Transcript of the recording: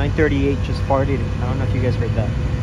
938 just farted. I don't know if you guys heard that.